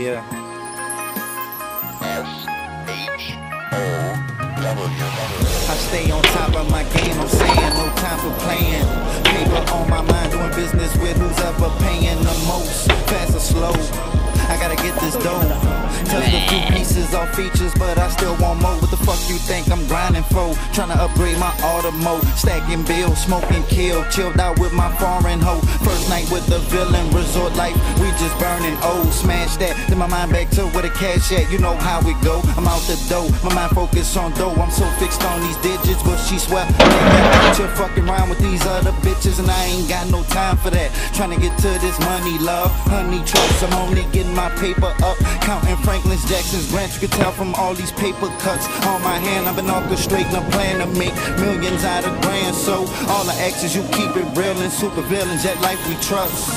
Yeah. I stay on top of my game, I'm saying no time for playing. Paper on my mind, doing business with who's ever paying the most. Fast or slow, I gotta get this dough. Touch a few pieces off features, but I still want more. Fuck you think I'm grinding for? Trying to upgrade my automo, stacking bills, smoking kill, chilled out with my foreign hoe. First night with the villain, resort life, we just burning old. Smash that, then my mind back to where the cash at. You know how it go. I'm out the dough, my mind focused on dough. I'm so fixed on these digits, but she nigga, you fucking around with these other bitches, and I ain't got no time for that. Trying to get to this money, love, honey trust. I'm only getting my paper up, counting Franklin's, Jackson's, Grants. You can tell from all these paper cuts on my hand. I've been orchestrating a plan to make millions out of grand. So all the exes, you keep it real and super villains. That life we trust.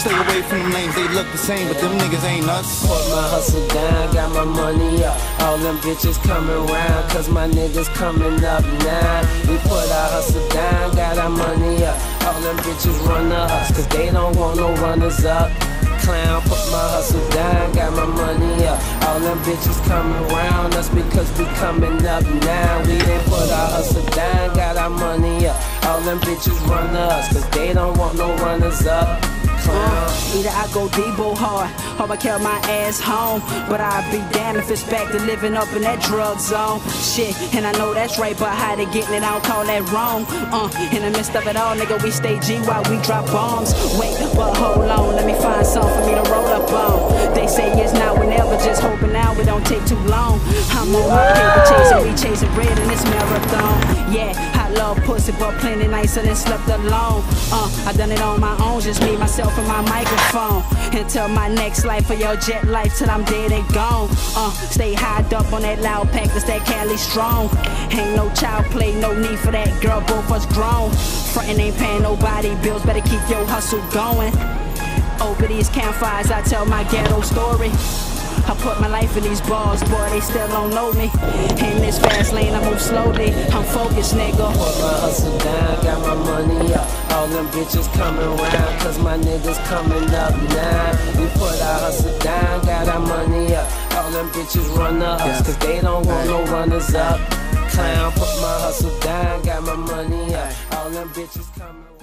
Stay away from them names, they look the same, but them niggas ain't us. Put my hustle down, got my money up. All them bitches coming round, cause my niggas coming up now. We put our hustle down, got our money up. All them bitches run to us, cause they don't want no runners up. Clown, put my hustle down, got my money up. All them bitches coming round us because we coming up now. We didn't put our hustle down, got our money up. All them bitches run to us, cause they don't want no runners up. Clown. Either I go Debo hard, or I carry my ass home. But I'd be damned if it's back to living up in that drug zone. Shit, and I know that's right, but how they getting it, I don't call that wrong. Uh, in the midst of it all, nigga, we stay G while we drop bombs. Wait, but hold on, let me find something for me to roll up on. They say it's now or never, just it don't take too long. I'm on my paper chasing, we chasing bread in this marathon. Yeah, I love pussy, but plenty nicer than slept alone. Uh, I done it on my own, just me, myself, and my microphone. Until my next life for your jet life, till I'm dead and gone. Uh, stay high up on that loud pack, that's that Cali strong. Ain't no child play, no need for that girl, both us grown. Frontin' ain't paying nobody bills, better keep your hustle going. Over these campfires, I tell my ghetto story. I put my life in these bars, boy, they still don't know me. In this fast lane, I move slowly. I'm focused, nigga. Put my hustle down, got my money up. All them bitches coming round, cause my niggas coming up now. We put our hustle down, got our money up. All them bitches run to us, cause they don't want no runners up. Clown, put my hustle down, got my money up. All them bitches coming